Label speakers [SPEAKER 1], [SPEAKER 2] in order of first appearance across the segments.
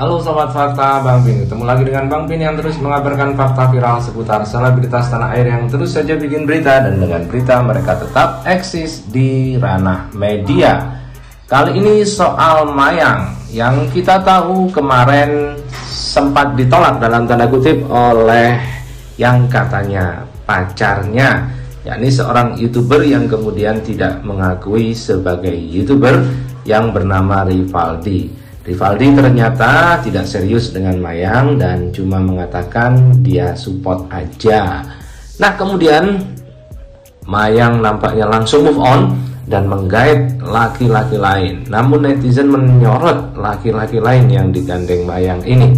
[SPEAKER 1] Halo Sobat Fakta, Bang Pin. Ketemu lagi dengan Bang Pin yang terus mengabarkan fakta viral seputar selebritas tanah air yang terus saja bikin berita Dan dengan berita mereka tetap eksis di ranah media. Kali ini soal Mayang yang kita tahu kemarin sempat ditolak dalam tanda kutip oleh yang katanya pacarnya yakni seorang youtuber yang kemudian tidak mengakui sebagai youtuber yang bernama Rivaldi Rivaldi ternyata tidak serius dengan Mayang dan cuma mengatakan dia support aja. Nah kemudian Mayang nampaknya langsung move on dan menggait laki-laki lain. Namun netizen menyorot laki-laki lain yang digandeng Mayang ini.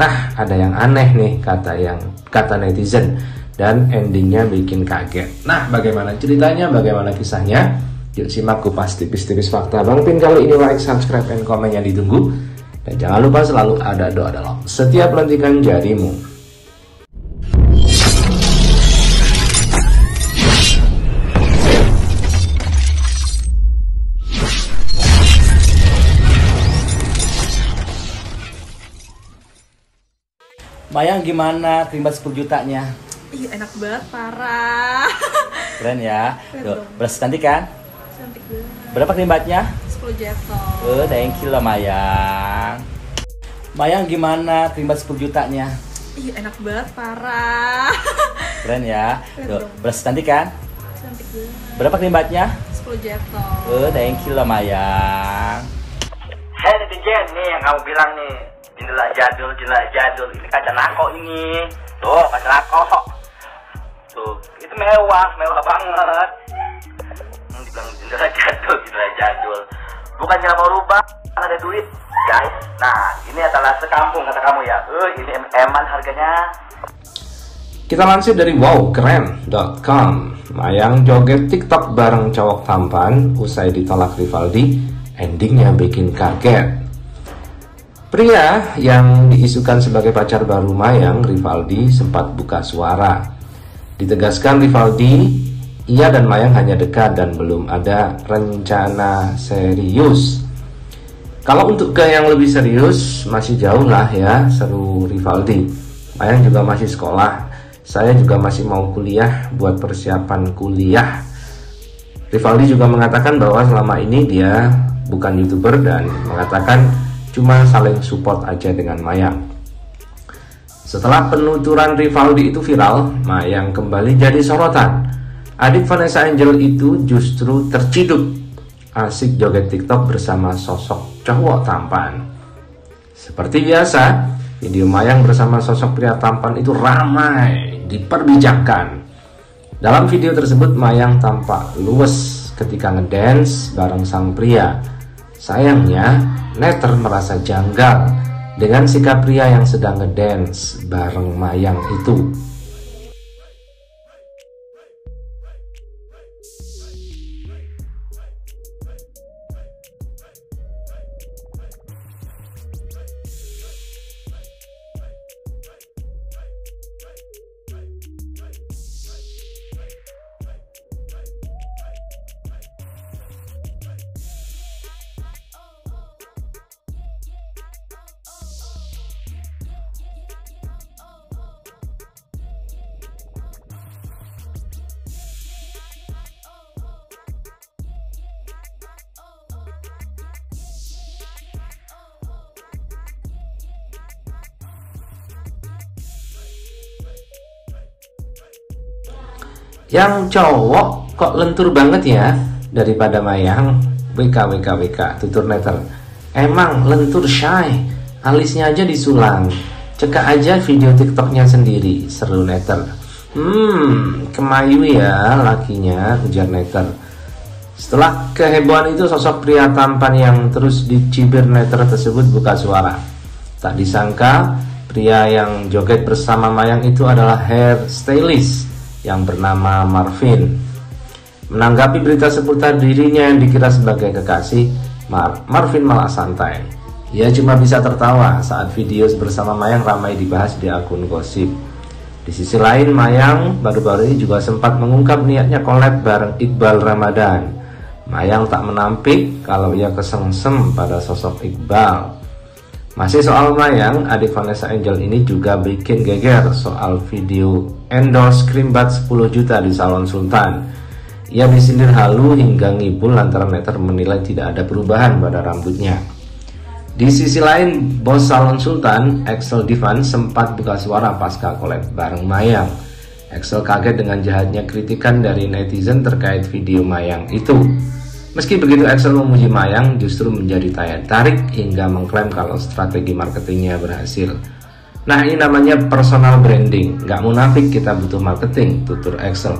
[SPEAKER 1] Nah ada yang aneh nih kata yang kata netizen dan endingnya bikin kaget. Nah bagaimana ceritanya, bagaimana kisahnya? Yuk simak kupas tipis-tipis fakta Bang Pin kali ini like, subscribe, dan komen yang ditunggu Dan jangan lupa selalu ada doa dalam setiap pelantikan jarimu
[SPEAKER 2] Bayang gimana terima 10 jutanya?
[SPEAKER 3] Ih enak banget parah
[SPEAKER 2] Keren ya.
[SPEAKER 3] Keren
[SPEAKER 2] Tuh, berasa cantik kan?
[SPEAKER 3] Cantik banget
[SPEAKER 2] Berapa kerimbatnya?
[SPEAKER 3] 10 jetol
[SPEAKER 2] Oh, thank you lah Mayang. Mayang gimana terima 10 jutanya?
[SPEAKER 3] Ih enak banget parah
[SPEAKER 2] Keren ya. Tuh, berasa cantik kan?
[SPEAKER 3] Cantik banget
[SPEAKER 2] Berapa kerimbatnya?
[SPEAKER 3] 10 jetol
[SPEAKER 2] Oh, thank you lah Mayang.
[SPEAKER 4] Hai netizen nih yang kamu bilang nih jendela jadul jendela jadul ini kaca nako ini tuh kaca nako tuh itu mewah mewah banget dibilang jendela jadul jendela jadul. Bukannya mau rubah ada duit guys. Nah ini adalah sekampung kata kamu ya. Eh ini em eman harganya.
[SPEAKER 1] Kita lansir dari wowkeren.com Mayang joget TikTok bareng cowok tampan Usai ditolak Rivaldi Endingnya bikin kaget. Pria yang diisukan sebagai pacar baru Mayang, Rivaldi, sempat buka suara. Ditegaskan Rivaldi, ia dan Mayang hanya dekat dan belum ada rencana serius. Kalau untuk ke yang lebih serius, masih jauh lah ya, seru Rivaldi. Mayang juga masih sekolah, saya juga masih mau kuliah buat persiapan kuliah. Rivaldi juga mengatakan bahwa selama ini dia bukan youtuber dan mengatakan cuma saling support aja dengan Mayang. Setelah penuturan Rivaldi itu viral, Mayang kembali jadi sorotan. Adik Vanessa Angel itu justru terciduk asik joget TikTok bersama sosok cowok tampan. Seperti biasa, video Mayang bersama sosok pria tampan itu ramai diperbincangkan. Dalam video tersebut Mayang tampak luwes ketika ngedance bareng sang pria. Sayangnya, Netter merasa janggal dengan sikap pria yang sedang ngedance bareng Mayang itu. Yang cowok kok lentur banget ya daripada Mayang. WK WK WK tutur netter. Emang lentur shy, alisnya aja disulang. Cekak aja video TikToknya sendiri, seru netter. Hmm, kemayu ya lakinya, ujar netter. Setelah kehebohan itu sosok pria tampan yang terus dicibir netter tersebut buka suara. Tak disangka pria yang joget bersama Mayang itu adalah hair stylist yang bernama Marvin. Menanggapi berita seputar dirinya yang dikira sebagai kekasih, Mar Marvin malah santai. Ia cuma bisa tertawa saat video bersama Mayang ramai dibahas di akun gosip. Di sisi lain, Mayang baru-baru ini juga sempat mengungkap niatnya collab bareng Iqbal Ramadan. Mayang tak menampik kalau ia kesengsem pada sosok Iqbal. Masih soal Mayang, adik Vanessa Angel ini juga bikin geger soal video endorse krim bat 10 juta di Salon Sultan. Ia disindir halu hingga ngibul lantaran netter menilai tidak ada perubahan pada rambutnya. Di sisi lain, bos Salon Sultan, Axel Divan, sempat buka suara pasca collab bareng Mayang. Axel kaget dengan jahatnya kritikan dari netizen terkait video Mayang itu. Meski begitu, Axel memuji Mayang justru menjadi taya tarik hingga mengklaim kalau strategi marketingnya berhasil. Nah ini namanya personal branding, nggak munafik kita butuh marketing, tutur Axel.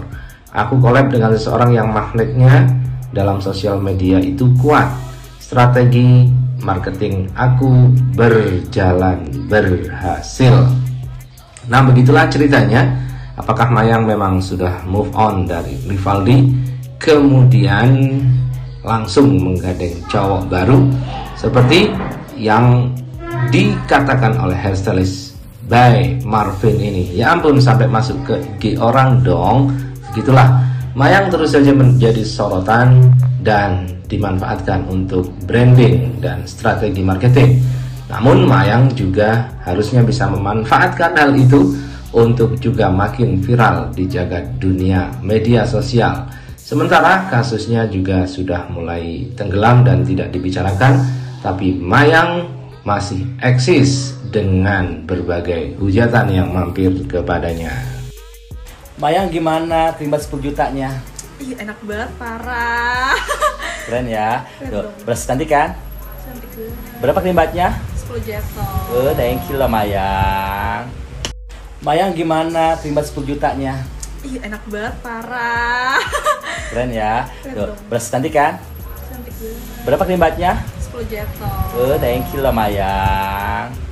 [SPEAKER 1] Aku collab dengan seseorang yang magnetnya dalam sosial media itu kuat. Strategi marketing aku berjalan berhasil. Nah begitulah ceritanya. Apakah Mayang memang sudah move on dari Rivaldi kemudian langsung menggandeng cowok baru seperti yang dikatakan oleh hairstylist by Marvin ini. Ya ampun sampai masuk ke IG orang dong. Begitulah. Mayang terus saja menjadi sorotan dan dimanfaatkan untuk branding dan strategi marketing. Namun Mayang juga harusnya bisa memanfaatkan hal itu untuk juga makin viral di jagat dunia media sosial. Sementara kasusnya juga sudah mulai tenggelam dan tidak dibicarakan, tapi Mayang masih eksis dengan berbagai hujatan yang mampir kepadanya.
[SPEAKER 2] Mayang gimana terima 10 jutanya?
[SPEAKER 3] Ih, enak banget, parah.
[SPEAKER 2] Keren ya. Tuh, berasa cantik kan?
[SPEAKER 3] Cantik banget.
[SPEAKER 2] Berapa krimbatnya?
[SPEAKER 3] 10 jatuh.
[SPEAKER 2] Oh, thank you lah Mayang. Mayang gimana terima 10 jutanya?
[SPEAKER 3] Ih, enak banget, parah.
[SPEAKER 2] Keren ya.
[SPEAKER 3] Keren
[SPEAKER 2] Tuh, berasa cantik kan?
[SPEAKER 3] Cantik banget.
[SPEAKER 2] Berapa krimbatnya?
[SPEAKER 3] 10 jatuh.
[SPEAKER 2] Oh, thank you lah Mayang.